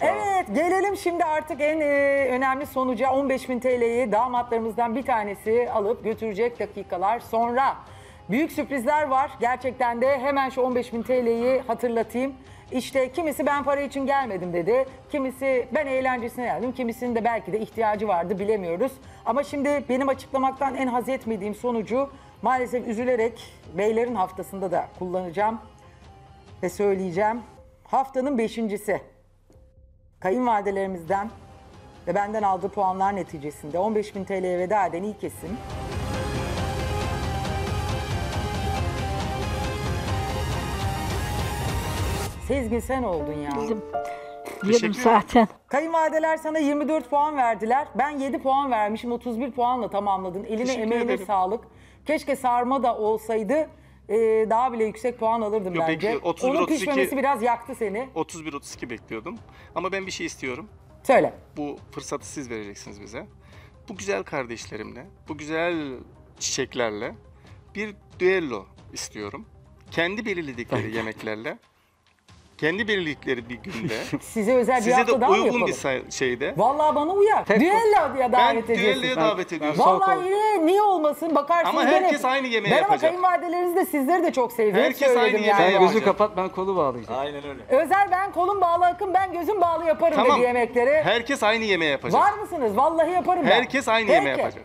Evet gelelim şimdi artık en e, önemli sonuca 15.000 TL'yi damatlarımızdan bir tanesi alıp götürecek dakikalar sonra. Büyük sürprizler var gerçekten de hemen şu 15.000 TL'yi hatırlatayım. İşte kimisi ben para için gelmedim dedi. Kimisi ben eğlencesine geldim. Kimisinin de belki de ihtiyacı vardı bilemiyoruz. Ama şimdi benim açıklamaktan en haz etmediğim sonucu maalesef üzülerek beylerin haftasında da kullanacağım ve söyleyeceğim. Haftanın beşincisi kayınvalidelerimizden ve benden aldığı puanlar neticesinde 15.000 TL'ye veda eden ilk isim Sezgin sen oldun ya. Diyordum zaten. Kayınvalideler sana 24 puan verdiler. Ben 7 puan vermişim. 31 puanla tamamladın. Eline Teşekkür emeğine ederim. sağlık. Keşke sarma da olsaydı e, daha bile yüksek puan alırdım Yok, bence. bekliyor. 31, Onun 32 pişmemesi biraz yaktı seni. 31-32 bekliyordum. Ama ben bir şey istiyorum. Söyle. Bu fırsatı siz vereceksiniz bize. Bu güzel kardeşlerimle, bu güzel çiçeklerle bir düello istiyorum. Kendi belirledikleri yemeklerle, kendi belirledikleri bir günde, Size özel bir size hafta de daha mı uygun yapalım? bir say- şeyde Vallahi bana uyar. Tek- Düello diye ben davet ediyorsun. düelloya davet ediyorum. Sol Vallahi kol. niye, niye olmasın bakarsınız. Ama herkes hep- aynı yemeği ben yapacak. Ben ama kayınvalideleriniz de sizleri de çok sevdim. Hep Herkes söyledim aynı yani. yemeği Sen gözü yapacak. kapat ben kolu bağlayacağım. Aynen öyle. Özel ben kolum bağlı akın ben gözüm bağlı yaparım Tamam. dedi yemekleri. Herkes aynı yemeği yapacak. Var mısınız? Vallahi yaparım ben. Herkes aynı Peki. yemeği yapacak.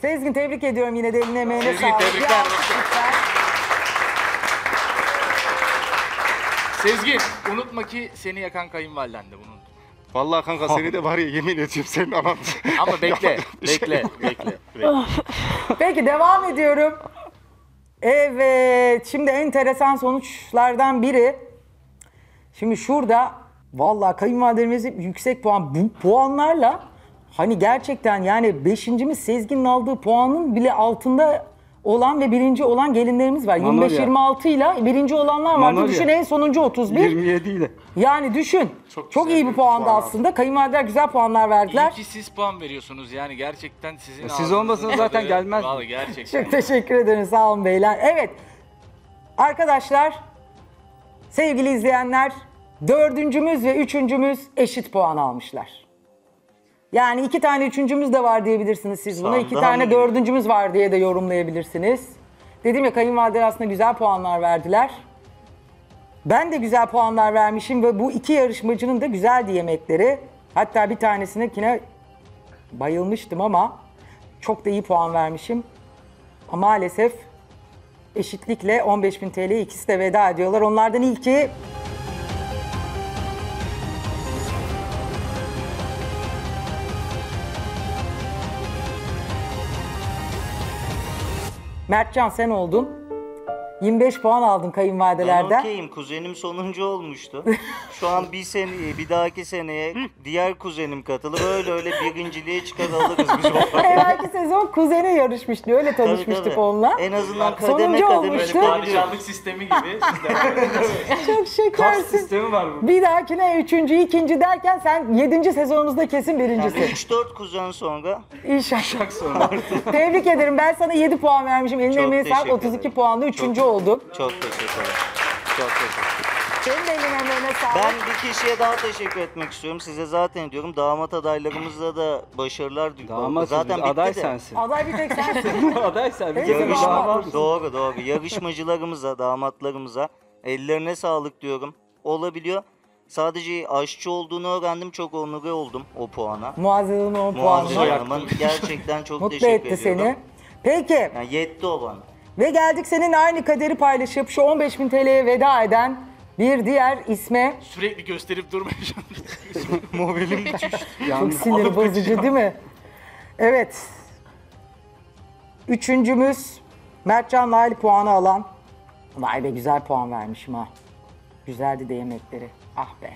Sezgin tebrik ediyorum yine de eline emeğine Sezgin, sağlık. tebrikler. Bir alkış lütfen. Sezgin unutma ki seni yakan kayınvaliden de bunu. Vallahi kanka seni de var ya yemin ediyorum senin anan. Ama bekle, şey bekle, bekle, bekle. Peki devam ediyorum. Evet şimdi enteresan sonuçlardan biri. Şimdi şurada vallahi kayınvalidelerimiz yüksek puan bu puanlarla hani gerçekten yani beşincimiz Sezgin'in aldığı puanın bile altında olan ve birinci olan gelinlerimiz var. Manolya. 25-26 ile birinci olanlar vardı. Manolya. Düşün en sonuncu 31. 27 ile. Yani düşün. Çok, Çok iyi bir puandı puan aslında. Kayınvalideler güzel puanlar İyi verdiler. ki siz puan veriyorsunuz yani gerçekten sizin Siz olmasanız zaten gelmezdi. Vallahi gerçekten. Çok teşekkür ederim. Sağ olun beyler. Evet. Arkadaşlar, sevgili izleyenler, dördüncümüz ve üçüncümüz eşit puan almışlar. Yani iki tane üçüncümüz de var diyebilirsiniz siz buna. İki tane dördüncümüz var diye de yorumlayabilirsiniz. Dedim ya kayınvalideler aslında güzel puanlar verdiler. Ben de güzel puanlar vermişim ve bu iki yarışmacının da güzeldi yemekleri. Hatta bir tanesine bayılmıştım ama çok da iyi puan vermişim. Ama maalesef eşitlikle 15.000 TL ikisi de veda ediyorlar. Onlardan ilki Mertcan sen oldun. 25 puan aldın Ben kayınvalidelerden. okeyim. Kuzenim sonuncu olmuştu. Şu an bir seneye, bir dahaki seneye diğer kuzenim katılıp öyle öyle birinciliğe çıkar alırız biz o Evvelki sezon kuzeni yarışmıştı. Öyle Tabii, tanışmıştık tabii. onunla. En azından kademe Sonuncu kademe olmuştu. çıkabiliyoruz. Padişahlık sistemi gibi. Çok Kas şekersin. sistemi var bu. Bir dahakine üçüncü, ikinci derken sen yedinci sezonumuzda kesin birincisin. 3-4 kuzen sonra İnşallah. sonra. Tebrik ederim. Ben sana 7 puan vermişim. Eline Çok emeğine sağlık. teşekkür 32 ederim. puanla üçüncü oldun. çok teşekkür ederim. Çok teşekkür ederim. Senin de eline emeğine sağlık. Ben bir kişiye daha teşekkür etmek istiyorum. Size zaten diyorum damat adaylarımıza da başarılar diliyorum. Damat zaten bitti aday de. sensin. Aday bir tek sensin. aday sen. Bir damat. mısın? Doğru doğru. Yarışmacılarımıza, damatlarımıza ellerine sağlık diyorum. Olabiliyor. Sadece aşçı olduğunu öğrendim. Çok onurlu oldum o puana. Muazzez Hanım'ın o Muazzez puanına. Hanım'ın gerçekten çok Mutlu teşekkür etti ediyorum. seni. Peki Yani yetti o bana. Ve geldik senin aynı kaderi paylaşıp şu 15.000 TL'ye veda eden bir diğer isme Sürekli gösterip durmayacağım. Mobilim çok sinir bozucu değil mi? Evet. Üçüncümüz Mertcan Nail puanı alan. Vay be güzel puan vermişim ha. Güzeldi de yemekleri. Ah be.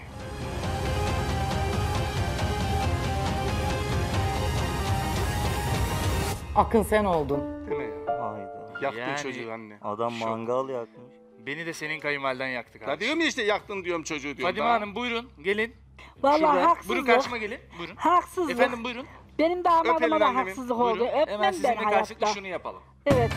Akın sen oldun. Değil mi ya? Yaktın Yani- çocuğu anne. Adam Şok. mangal yakmış. Beni de senin kayınvaliden yaktı Ya kardeşim. diyorum ya işte yaktın diyorum çocuğu diyorum. Fadime daha. Hanım buyurun gelin. Vallahi Şurada. haksızlık. Buyurun karşıma gelin. Buyurun. Haksızlık. Efendim buyurun. Benim damadıma Öpelim da annemin. haksızlık Buyurun. oldu. Hemen Öpmem ben sizinle karşılıklı şunu yapalım. Evet.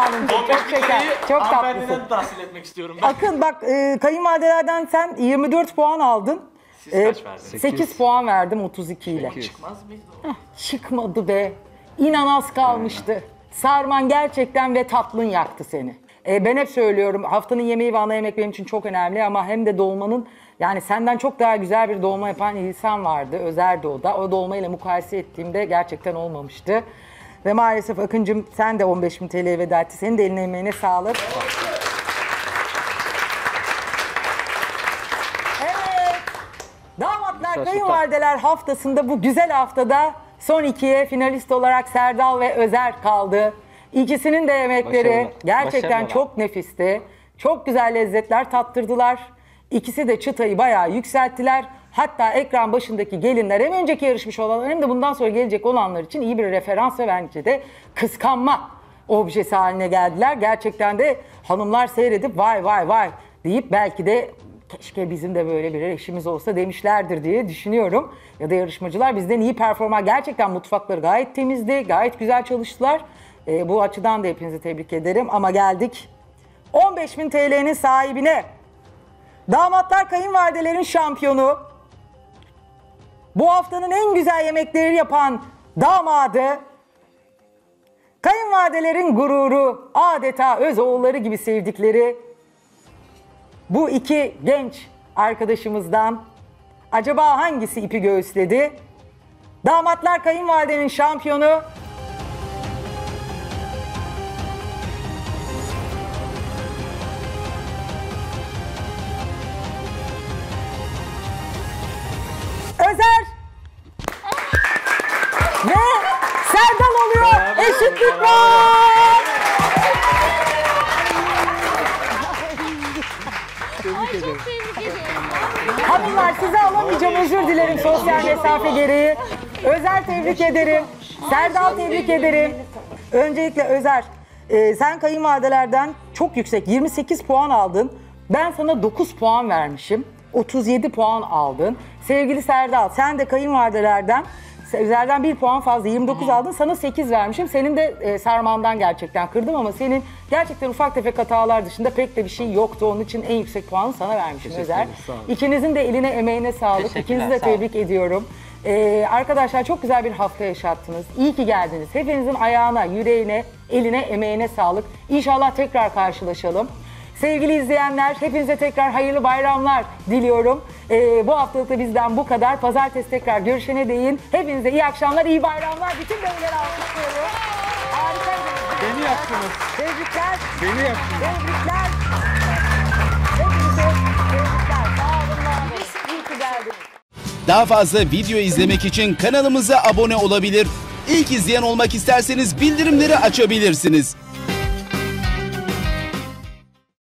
Hanımcığım. Çok şeker. Çok tatlısın. Tahsil etmek istiyorum ben. Akın bak e, kayınvalidelerden sen 24 puan aldın. Siz E, kaç verdiniz? 8 puan verdim 32 ile. Çıkmaz mıydı o? Çıkmadı be. İnan az kalmıştı. Sarman gerçekten ve tatlın yaktı seni. E, ben hep söylüyorum haftanın yemeği ve ana yemek benim için çok önemli ama hem de dolmanın yani senden çok daha güzel bir dolma yapan insan vardı. Özer de o da. O dolmayla mukayese ettiğimde gerçekten olmamıştı. Ve maalesef Akıncım sen de 15 bin TL'ye veda etti. Senin de eline emeğine sağlık. Evet. Damatlar kayınvalideler haftasında bu güzel haftada son ikiye finalist olarak Serdal ve Özer kaldı. İkisinin de yemekleri Başarılı. gerçekten Başarılı. çok nefisti. Çok güzel lezzetler tattırdılar. İkisi de çıtayı bayağı yükselttiler. Hatta ekran başındaki gelinler hem önceki yarışmış olanlar hem de bundan sonra gelecek olanlar için iyi bir referans ve bence de kıskanma objesi haline geldiler. Gerçekten de hanımlar seyredip vay vay vay deyip belki de keşke bizim de böyle bir eşimiz olsa demişlerdir diye düşünüyorum. Ya da yarışmacılar bizden iyi performa gerçekten mutfakları gayet temizdi, gayet güzel çalıştılar. Ee, bu açıdan da hepinizi tebrik ederim ama geldik 15.000 TL'nin sahibine. Damatlar kayınvalidelerin şampiyonu. Bu haftanın en güzel yemekleri yapan damadı. Kayınvalidelerin gururu, adeta öz oğulları gibi sevdikleri bu iki genç arkadaşımızdan acaba hangisi ipi göğüsledi? Damatlar kayınvalidenin şampiyonu özür dilerim sosyal mesafe gereği. Özer tebrik ederim. Serdal tebrik ederim. Öncelikle Özer e, sen kayınvalidelerden çok yüksek 28 puan aldın. Ben sana 9 puan vermişim. 37 puan aldın. Sevgili Serdal sen de kayınvalidelerden Özer'den 1 puan fazla 29 aldın. Sana 8 vermişim. Senin de e, sarmandan gerçekten kırdım ama senin gerçekten ufak tefek hatalar dışında pek de bir şey yoktu. Onun için en yüksek puanı sana vermişim Özer. İkinizin de eline emeğine sağlık. Teşekkürler, İkinizi de sağ olun. tebrik ediyorum. Ee, arkadaşlar çok güzel bir hafta yaşattınız. İyi ki geldiniz. Hepinizin ayağına, yüreğine, eline, emeğine sağlık. İnşallah tekrar karşılaşalım. Sevgili izleyenler, hepinize tekrar hayırlı bayramlar diliyorum. Ee, bu haftalık da bizden bu kadar. Pazartesi tekrar görüşene değin. Hepinize iyi akşamlar, iyi bayramlar. Bütün beyleri alkışlıyorum. Harikaydınız. Beni yaktınız. Tebrikler. Beni yaktınız. Tebrikler. Hepinize tebrikler. Sağ olun, var olun. İyi ki geldiniz. Daha fazla video izlemek için kanalımıza abone olabilir. İlk izleyen olmak isterseniz bildirimleri açabilirsiniz.